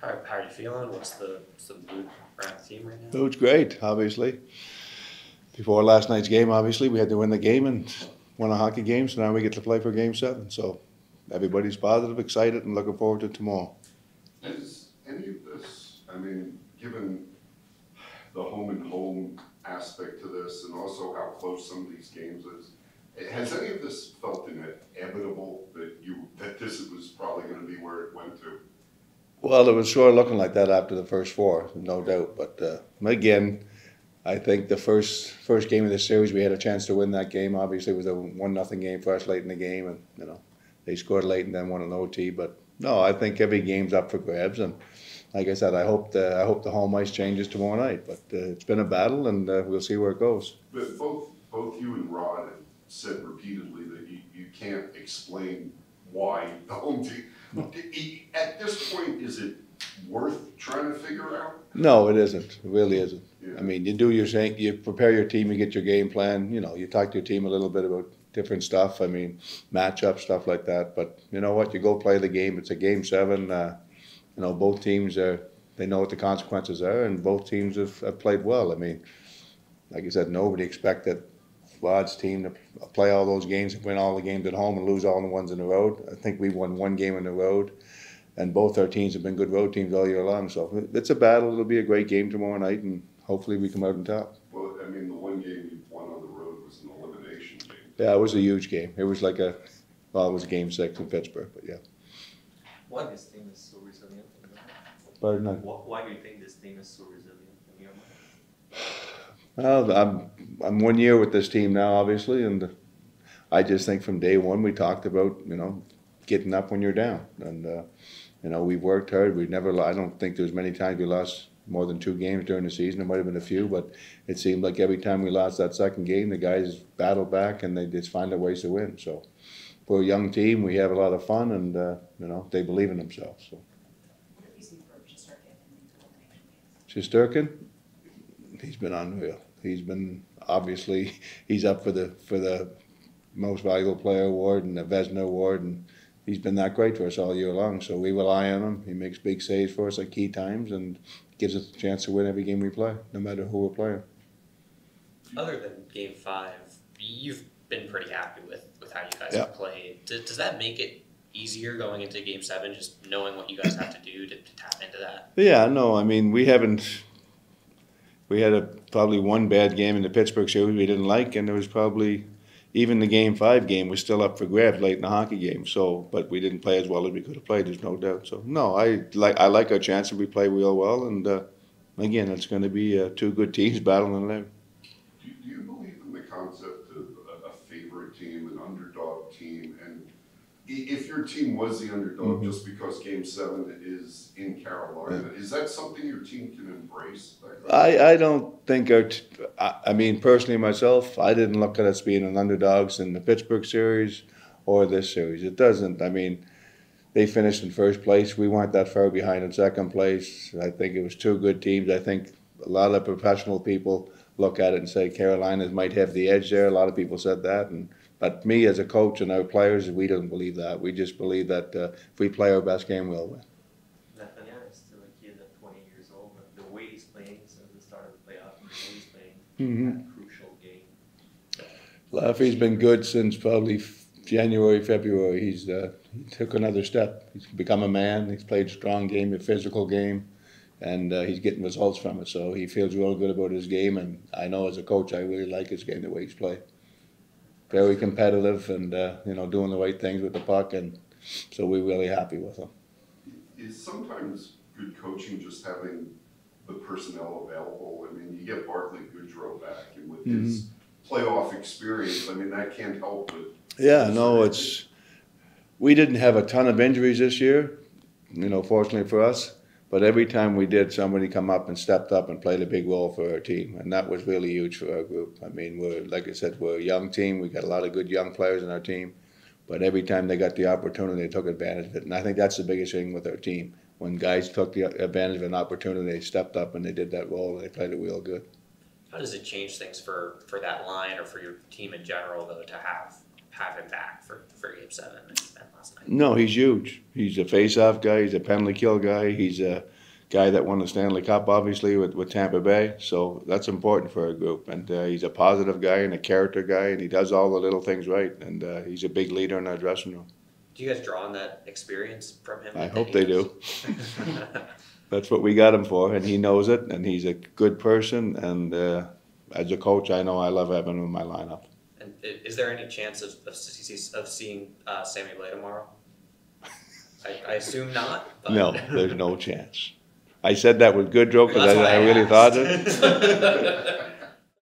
How, how are you feeling? What's the, what's the mood around the team right now? It was great, obviously. Before last night's game, obviously, we had to win the game and won a hockey game, so now we get to play for game seven. So everybody's positive, excited, and looking forward to tomorrow. Is any of this, I mean, given the home and home aspect to this and also how close some of these games is, has any of this felt inevitable that you, that this was probably gonna be where it went to? Well, it was sure looking like that after the first four, no doubt. But uh, again, I think the first first game of the series, we had a chance to win that game. Obviously, it was a one nothing game for us late in the game, and you know they scored late and then won an OT. But no, I think every game's up for grabs, and like I said, I hope the I hope the home ice changes tomorrow night. But uh, it's been a battle, and uh, we'll see where it goes. But both, both you and Rod have said repeatedly that you, you can't explain why the home team. At this point, is it worth trying to figure out? No, it isn't. It really isn't. Yeah. I mean, you do your thing, you prepare your team, you get your game plan. You know, you talk to your team a little bit about different stuff. I mean, matchup stuff like that. But you know what? You go play the game. It's a game seven. Uh, you know, both teams are. They know what the consequences are, and both teams have, have played well. I mean, like I said, nobody expected Rod's team to play all those games and win all the games at home and lose all the ones in the road. I think we won one game in the road, and both our teams have been good road teams all year long. So it's a battle. It'll be a great game tomorrow night, and hopefully we come out on top. Well, I mean, the one game you won on the road was an elimination game. Yeah, it was a huge game. It was like a, well, it was game six in Pittsburgh, but yeah. Why this team is so resilient? in? Pardon? Why, why do you think this team is so resilient in your mind? Well, I'm I'm one year with this team now, obviously, and I just think from day one we talked about you know getting up when you're down, and uh, you know we've worked hard. We've never. I don't think there's many times we lost more than two games during the season. There might have been a few, but it seemed like every time we lost that second game, the guys battled back and they just find a ways to win. So we're a young team. We have a lot of fun, and uh, you know they believe in themselves. So What have you seen from Shesterkin in these elimination games? Shesterkin, he's been unreal. He's been obviously he's up for the for the most valuable player award and the Vezina award, and he's been that great for us all year long. So we rely on him. He makes big saves for us at key times and gives us a chance to win every game we play, no matter who we're playing. Other than game five, you've been pretty happy with, with how you guys Yeah. have played. Does, does that make it easier going into game seven, just knowing what you guys have to do to, to tap into that? Yeah, no, I mean we haven't. We had a probably one bad game in the Pittsburgh series we didn't like, and there was probably even the game five game was still up for grabs late in the hockey game. So, but we didn't play as well as we could have played. There's no doubt. So, no, I like I like our chances. We play real well, and uh, again, it's going to be uh, two good teams battling it out. Do, you believe in the concept of a, favorite team, an underdog team, and if your team was the underdog Mhm. just because Game Seven is in Carolina, is that something your team can embrace? I, I don't think our, t- I, I mean, personally myself, I didn't look at us being an underdogs in the Pittsburgh series or this series. It doesn't, I mean, they finished in first place. We weren't that far behind in second place. I think it was two good teams. I think a lot of professional people look at it and say Carolinas might have the edge there. A lot of people said that. And, but me as a coach and our players, we don't believe that. We just believe that uh, if we play our best game, we'll win. Nathaniel is still a kid at 20 years old, but the way he's playing since the start of the playoff, the way he's playing Mm-hmm. that crucial game. Laffy's been good since probably January, February. He's uh, he took another step. He's become a man. He's played a strong game, a physical game, and uh, he's getting results from it. So he feels real good about his game. And I know as a coach, I really like his game, the way he's played. Very competitive, and uh, you know, doing the right things with the puck, and so we're really happy with him. Is sometimes good coaching just having the personnel available? I mean, you get Barclay Goodrow back, and with his playoff experience, I mean, that can't help but. Yeah, no, it's we didn't have a ton of injuries this year, you know, fortunately for us. But every time we did, somebody come up and stepped up and played a big role for our team, and that was really huge for our group. I mean, we're like I said, we're a young team. We got a lot of good young players in our team, but every time they got the opportunity, they took advantage of it. And I think that's the biggest thing with our team. When guys took the advantage of an opportunity, they stepped up and they did that role, and they played it real good. How does it change things for, for that line or for your team in general, though, to have have him back for, for game seven than he's been last night. No, he's huge. He's a face-off guy. He's a penalty kill guy. He's a guy that won the Stanley Cup, obviously, with, with Tampa Bay. So that's important for a group. And uh, he's a positive guy and a character guy, and he does all the little things right. And uh, he's a big leader in our dressing room. Do you guys draw on that experience from him? I hope they do. That's what we got him for, and he knows it. And he's a good person. And uh, as a coach, I know I love having him in my lineup. I- is there any chance of, of, of seeing uh, Sammy Blais tomorrow? I, I assume not. But No, there's no chance. I said that with good joke because I, why I really thought it.